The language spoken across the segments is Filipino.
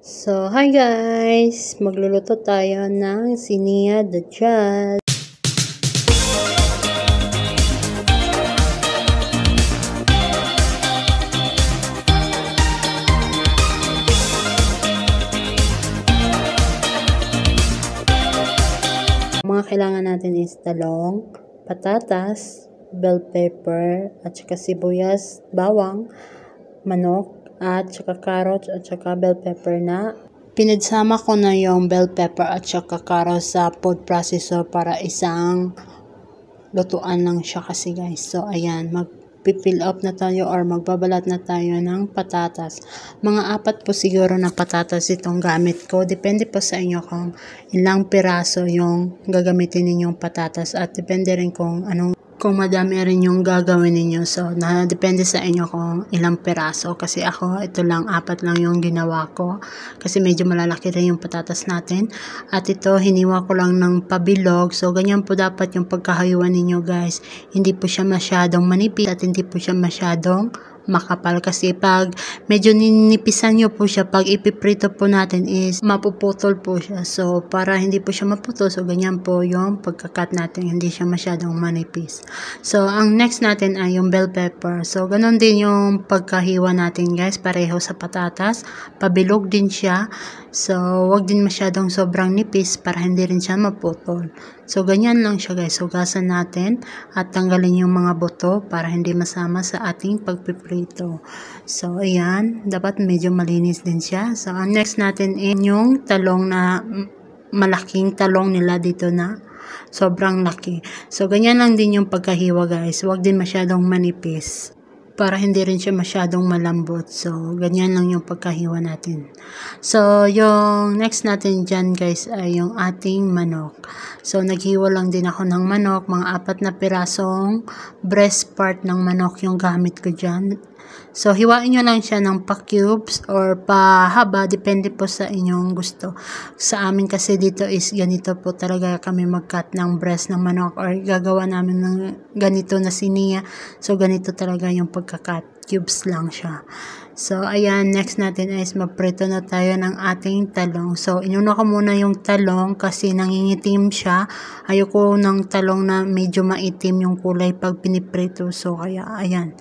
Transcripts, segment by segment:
So, hi guys! Magluluto tayo ng sinia de jazz. mga kailangan natin is talong, patatas, bell pepper, at saka sibuyas, bawang, manok, at saka carrots at saka bell pepper na pinagsama ko na yung bell pepper at saka carrots sa food processor para isang lutuan lang siya kasi guys. So ayan, mag fill up na tayo or magbabalat na tayo ng patatas. Mga apat po siguro na patatas itong gamit ko. Depende po sa inyo kung ilang piraso yung gagamitin ninyong patatas at depende rin kung anong kung madami rin yung gagawin ninyo. So, na depende sa inyo kung ilang peraso. Kasi ako, ito lang, apat lang yung ginawa ko. Kasi medyo malalaki rin yung patatas natin. At ito, hiniwa ko lang ng pabilog. So, ganyan po dapat yung pagkahayuan ninyo guys. Hindi po siya masyadong manipis at hindi po siya masyadong makapal kasi pag medyo ninipisan nyo po siya pag ipiprito po natin is mapuputol po siya. So para hindi po siya maputol so ganyan po yung pagkakat natin hindi siya masyadong manipis. So ang next natin ay yung bell pepper. So ganon din yung pagkahiwa natin guys pareho sa patatas. Pabilog din siya So, wag din masyadong sobrang nipis para hindi rin siya maputol. So, ganyan lang siya guys. Hugasan natin at tanggalin yung mga buto para hindi masama sa ating pagpiprito. So, ayan. Dapat medyo malinis din siya. So, ang next natin is yung talong na malaking talong nila dito na sobrang laki. So, ganyan lang din yung pagkahiwa guys. Huwag din masyadong manipis para hindi rin siya masyadong malambot. So, ganyan lang yung pagkahiwa natin. So, yung next natin dyan guys ay yung ating manok. So, naghiwa lang din ako ng manok. Mga apat na pirasong breast part ng manok yung gamit ko dyan. So, hiwain nyo lang siya ng pa-cubes or pa-haba. Depende po sa inyong gusto. Sa amin kasi dito is ganito po talaga kami mag-cut ng breast ng manok or gagawa namin ng ganito na siniya. So, ganito talaga yung pagka-cut. Cubes lang siya. So, ayan, next natin is magprito na tayo ng ating talong. So, inuna ko muna yung talong kasi nangingitim siya. Ayoko ng talong na medyo maitim yung kulay pag piniprito. So, kaya, ayan,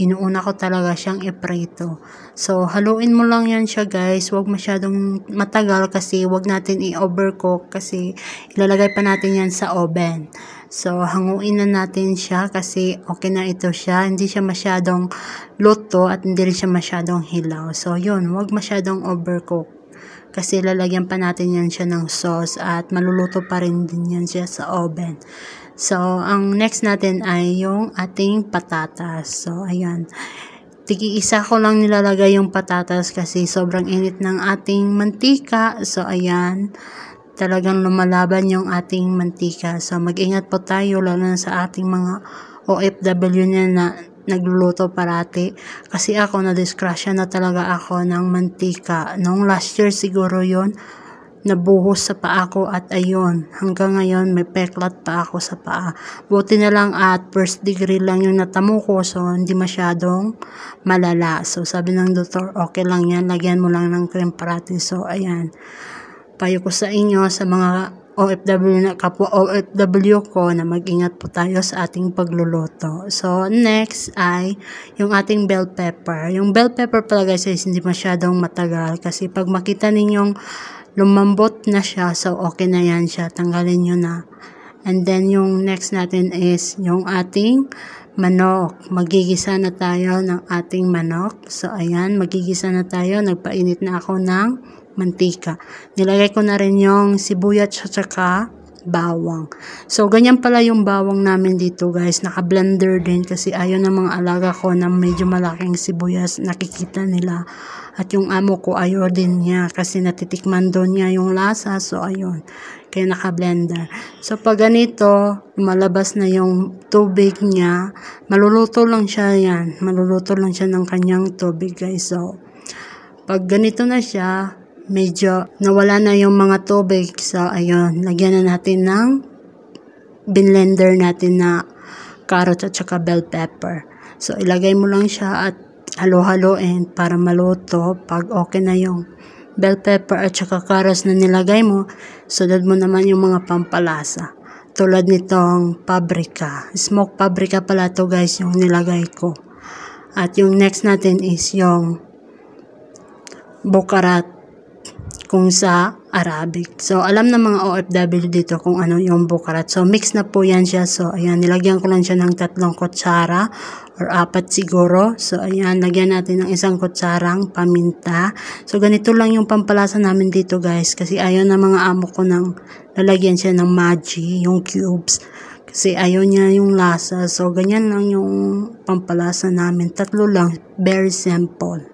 inuuna ko talaga siyang iprito. So, haluin mo lang yan siya guys. Huwag masyadong matagal kasi huwag natin i-overcook kasi ilalagay pa natin yan sa oven. So, hanguin na natin siya kasi okay na ito siya. Hindi siya masyadong luto at hindi rin siya masyadong hilaw. So, yun. Huwag masyadong overcook. Kasi lalagyan pa natin yan siya ng sauce at maluluto pa rin din yan siya sa oven. So, ang next natin ay yung ating patatas. So, ayan. Tigi-isa ko lang nilalagay yung patatas kasi sobrang init ng ating mantika. So, ayan talagang lumalaban yung ating mantika. So, mag-ingat po tayo lalo na sa ating mga OFW na, na nagluluto parati. Kasi ako, na-discrasya na talaga ako ng mantika. Noong last year siguro yon nabuhos sa paa ko at ayun, hanggang ngayon may peklat pa ako sa paa. Buti na lang at first degree lang yung natamo ko so hindi masyadong malala. So sabi ng doktor, okay lang yan, lagyan mo lang ng cream parati. So ayan, payo ko sa inyo sa mga OFW na kapwa OFW ko na mag-ingat po tayo sa ating pagluluto. So, next ay yung ating bell pepper. Yung bell pepper pala guys is hindi masyadong matagal kasi pag makita ninyong lumambot na siya, so okay na yan siya. Tanggalin nyo na. And then yung next natin is yung ating manok. Magigisa na tayo ng ating manok. So, ayan, magigisa na tayo. Nagpainit na ako ng mantika. Nilagay ko na rin yung sibuyat at saka bawang. So, ganyan pala yung bawang namin dito guys. Naka-blender din kasi ayaw ng mga alaga ko na medyo malaking sibuyas nakikita nila. At yung amo ko ayaw din niya kasi natitikman doon niya yung lasa. So, ayun. Kaya naka-blender. So, pag ganito, malabas na yung tubig niya, maluluto lang siya yan. Maluluto lang siya ng kanyang tubig guys. So, pag ganito na siya, medyo nawala na yung mga tubig. So, ayun, lagyan na natin ng blender natin na carrot at saka bell pepper. So, ilagay mo lang siya at halo-haloin para maluto pag okay na yung bell pepper at saka carrots na nilagay mo, sunod mo naman yung mga pampalasa. Tulad nitong paprika. Smoke paprika pala to guys yung nilagay ko. At yung next natin is yung bukarat kung sa Arabic. So, alam ng mga OFW dito kung ano yung bukarat. So, mix na po yan siya. So, ayan, nilagyan ko lang siya ng tatlong kutsara or apat siguro. So, ayan, lagyan natin ng isang kutsarang paminta. So, ganito lang yung pampalasa namin dito guys. Kasi ayaw na mga amo ko nang lalagyan siya ng magi, yung cubes. Kasi ayaw niya yung lasa. So, ganyan lang yung pampalasa namin. Tatlo lang. Very simple.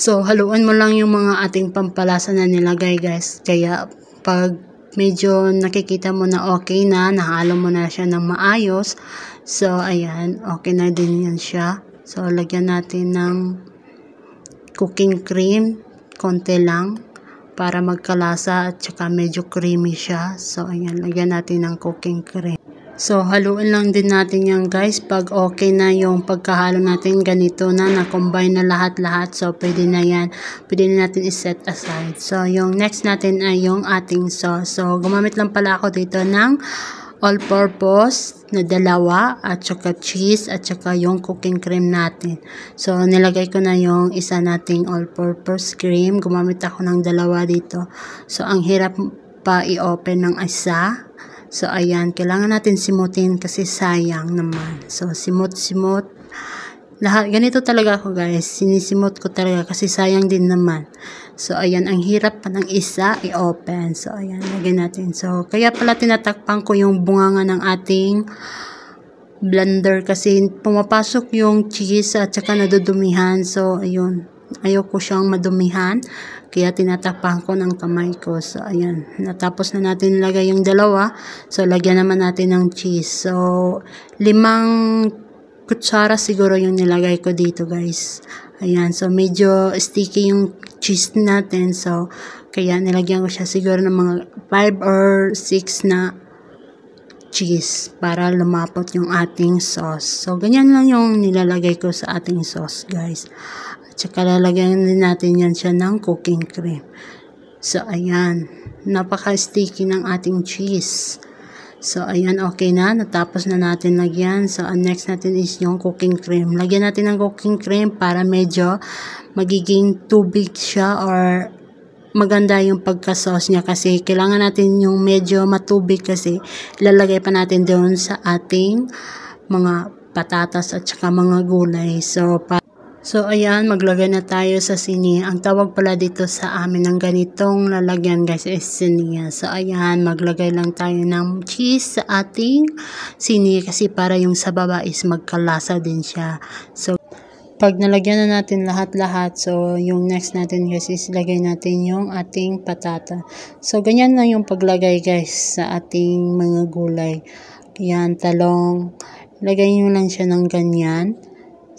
So, haluan mo lang yung mga ating pampalasa na nilagay guys. Kaya, pag medyo nakikita mo na okay na, nahalo mo na siya ng maayos. So, ayan, okay na din yan siya. So, lagyan natin ng cooking cream, konti lang, para magkalasa at saka medyo creamy siya. So, ayan, lagyan natin ng cooking cream. So, haluin lang din natin yan guys. Pag okay na yung pagkahalo natin, ganito na, na-combine na lahat-lahat. So, pwede na yan. Pwede na natin iset aside. So, yung next natin ay yung ating sauce. So, gumamit lang pala ako dito ng all-purpose na dalawa at saka cheese at saka yung cooking cream natin. So, nilagay ko na yung isa nating all-purpose cream. Gumamit ako ng dalawa dito. So, ang hirap pa i-open ng isa. So, ayan, kailangan natin simutin kasi sayang naman. So, simot-simot. Lahat, ganito talaga ako guys. Sinisimot ko talaga kasi sayang din naman. So, ayan, ang hirap pa ng isa i-open. So, ayan, lagyan natin. So, kaya pala tinatakpan ko yung bunganga ng ating blender kasi pumapasok yung cheese at saka nadudumihan. So, ayun ayoko siyang madumihan kaya tinatakpan ko ng kamay ko. So ayan natapos na natin ilagay yung dalawa. So lagyan naman natin ng cheese. So limang kutsara siguro yung nilagay ko dito guys. Ayan. So medyo sticky yung cheese natin. So kaya nilagyan ko siya siguro ng mga 5 or 6 na cheese para lumapot yung ating sauce. So, ganyan lang yung nilalagay ko sa ating sauce, guys. Tsaka lalagyan din natin yan siya ng cooking cream. So, ayan. Napaka-sticky ng ating cheese. So, ayan, okay na. Natapos na natin lagyan. So, ang next natin is yung cooking cream. Lagyan natin ng cooking cream para medyo magiging tubig siya or maganda yung pagka-sauce niya kasi kailangan natin yung medyo matubig kasi lalagay pa natin doon sa ating mga patatas at saka mga gulay. So, para So, ayan, maglagay na tayo sa sini. Ang tawag pala dito sa amin ng ganitong lalagyan, guys, is siniya. So, ayan, maglagay lang tayo ng cheese sa ating sini kasi para yung sa baba is magkalasa din siya. So, pag nalagyan na natin lahat-lahat, so, yung next natin, guys, is lagay natin yung ating patata. So, ganyan lang yung paglagay, guys, sa ating mga gulay. Yan, talong. Lagay nyo lang siya ng ganyan.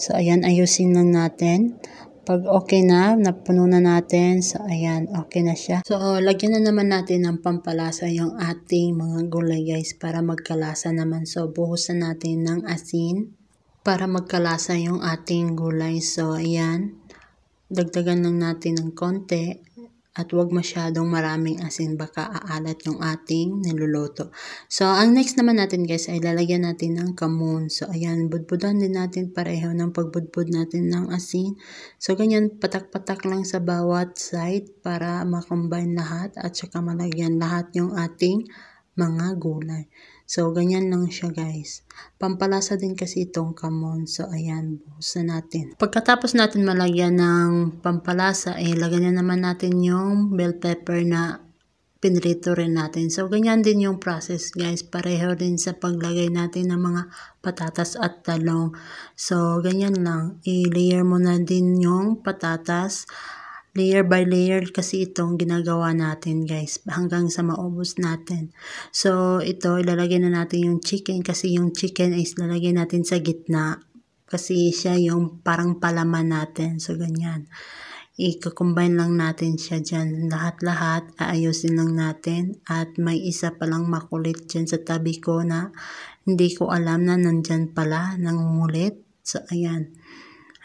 So, ayan, ayusin lang natin. Pag okay na, napuno na natin. So, ayan, okay na siya. So, lagyan na naman natin ng pampalasa yung ating mga gulay guys para magkalasa naman. So, buhusan natin ng asin para magkalasa yung ating gulay. So, ayan, dagdagan lang natin ng konti at wag masyadong maraming asin baka aalat yung ating niluluto. So, ang next naman natin guys ay lalagyan natin ng kamun. So, ayan, budbudan din natin pareho ng pagbudbud natin ng asin. So, ganyan, patak-patak lang sa bawat side para makombine lahat at saka malagyan lahat yung ating mga gulay. So, ganyan lang siya guys. Pampalasa din kasi itong kamon. So, ayan, na natin. Pagkatapos natin malagyan ng pampalasa, eh, lagyan na naman natin yung bell pepper na pinrito rin natin. So, ganyan din yung process guys. Pareho din sa paglagay natin ng mga patatas at talong. So, ganyan lang. I-layer mo na din yung patatas layer by layer kasi itong ginagawa natin guys hanggang sa maubos natin. So ito ilalagay na natin yung chicken kasi yung chicken is lalagay natin sa gitna kasi siya yung parang palaman natin. So ganyan. I-combine lang natin siya dyan. Lahat-lahat aayusin lang natin at may isa palang makulit dyan sa tabi ko na hindi ko alam na nandyan pala nangungulit. So ayan.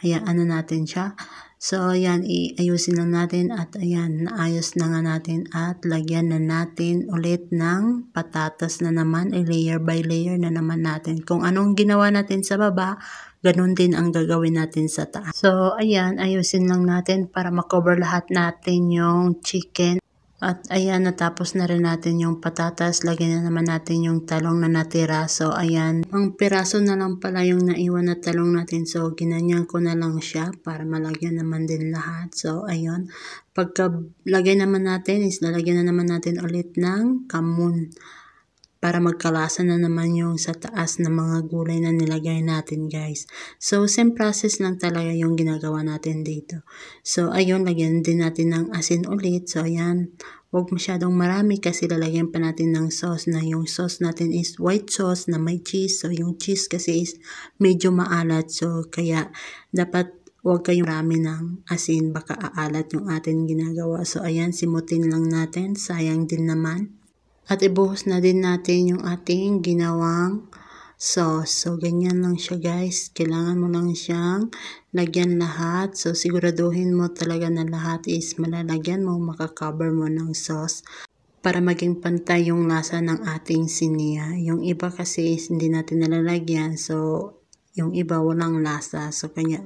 Hayaan na natin siya. So, ayan, iayusin lang natin at ayan, naayos na nga natin at lagyan na natin ulit ng patatas na naman, ay layer by layer na naman natin. Kung anong ginawa natin sa baba, ganun din ang gagawin natin sa taas. So, ayan, ayusin lang natin para makover lahat natin yung chicken at ayan, natapos na rin natin yung patatas. Lagyan na naman natin yung talong na natira. So, ayan. Ang piraso na lang pala yung naiwan na talong natin. So, ginanyan ko na lang siya para malagyan naman din lahat. So, ayun. Pagka lagay naman natin is lalagyan na naman natin ulit ng kamun para magkalasa na naman yung sa taas ng mga gulay na nilagay natin guys. So, same process lang talaga yung ginagawa natin dito. So, ayun, lagyan din natin ng asin ulit. So, ayan, huwag masyadong marami kasi lalagyan pa natin ng sauce na yung sauce natin is white sauce na may cheese. So, yung cheese kasi is medyo maalat. So, kaya dapat huwag kayong marami ng asin. Baka aalat yung atin ginagawa. So, ayan, simutin lang natin. Sayang din naman. At ibuhos na din natin yung ating ginawang sauce. So, ganyan lang siya guys. Kailangan mo lang siyang lagyan lahat. So, siguraduhin mo talaga na lahat is malalagyan mo, makakover mo ng sauce para maging pantay yung lasa ng ating siniya. Yung iba kasi is hindi natin nalalagyan. So, yung iba walang lasa. So, kanya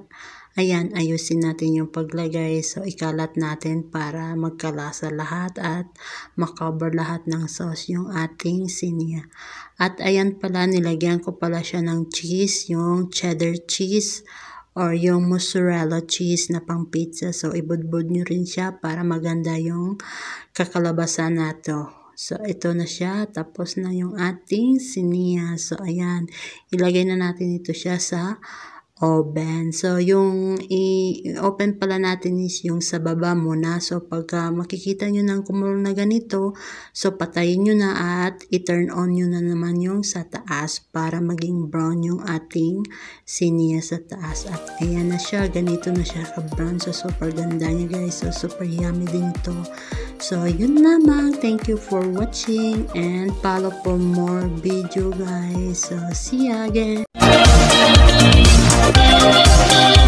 Ayan, ayusin natin yung paglagay. So, ikalat natin para magkalasa lahat at makover lahat ng sauce yung ating sinia. At ayan pala, nilagyan ko pala siya ng cheese, yung cheddar cheese or yung mozzarella cheese na pang pizza. So, ibudbud nyo rin siya para maganda yung kakalabasan nato. So, ito na siya. Tapos na yung ating sinia. So, ayan. Ilagay na natin ito siya sa oven. So, yung i-open pala natin is yung sa baba muna. So, pagka makikita nyo ng kumulo na ganito, so patayin nyo na at i-turn on nyo na naman yung sa taas para maging brown yung ating siniya sa taas. At ayan na siya, ganito na siya ka-brown. So, super ganda niya guys. So, super yummy din to. So, yun lamang. Thank you for watching and follow for more video guys. So, see ya again. Thank you.